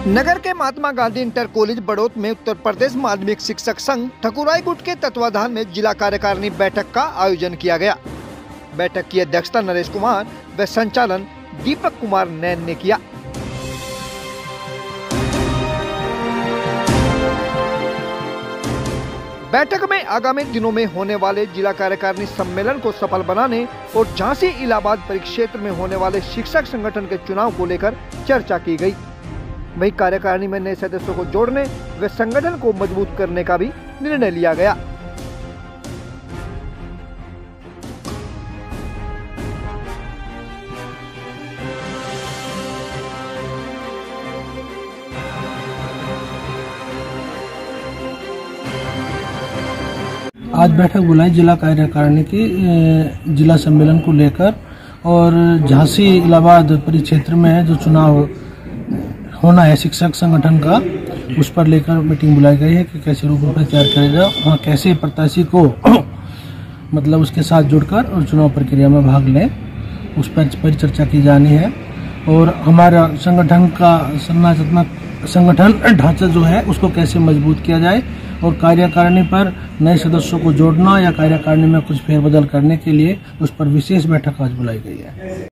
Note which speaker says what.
Speaker 1: नगर के Mahatma Gandhi inter college Baraut में उत्तर प्रदेश माध्यमिक शिक्षक संघ ठकुराई गुट के तत्वाधान में जिला कार्यकारिणी बैठक का आयोजन किया गया। बैठक की अध्यक्षता नरेश कुमार व संचालन दीपक कुमार नैन ने किया। बैठक में आगामी दिनों में होने वाले जिला कार्यकारिणी सम्मेलन को सफल बनाने और झांसी इलाहाबाद परिक्षेत्र में होने वाले शिक्षक संगठन के चुनाव को लेकर चर्चा की गई। वहीं कार्यकारिणी में नए सदस्यों को जोड़ने व संगठन को मज़बूत करने का भी निर्णय लिया गया।
Speaker 2: आज बैठक बुलाई जिला कार्यकारिणी की जिला सम्मेलन को लेकर और झांसी इलाहाबाद परिक्षेत्र में जो चुनाव होना है शिक्षक संगठन का, उस पर लेकर मीटिंग बुलाई गई है कि कैसे रूप में तैयार करेगा और कैसे प्रत्याशी को मतलब उसके साथ जुड़कर और चुनाव प्रक्रिया में भाग लें, उस पर परिचर्चा की जानी है। और हमारा संगठन का संरचनात्मक संगठन ढांचा जो है, उसको कैसे मज़बूत किया जाए और कार्यकारिणी पर नए सदस्यों को जोड़ना या कार्यकारिणी में कुछ फेरबदल करने के लिए उस पर विशेष बैठक आज बुलाई गई है।